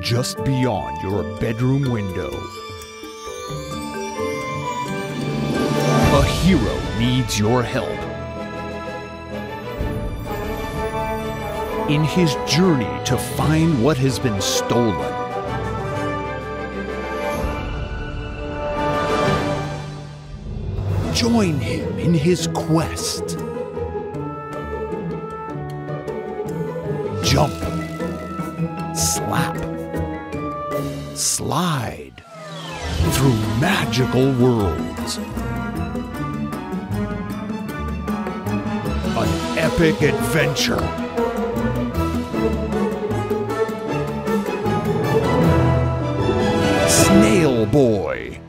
just beyond your bedroom window. A hero needs your help. In his journey to find what has been stolen. Join him in his quest. Jump. Slap slide through magical worlds. An epic adventure. Snailboy.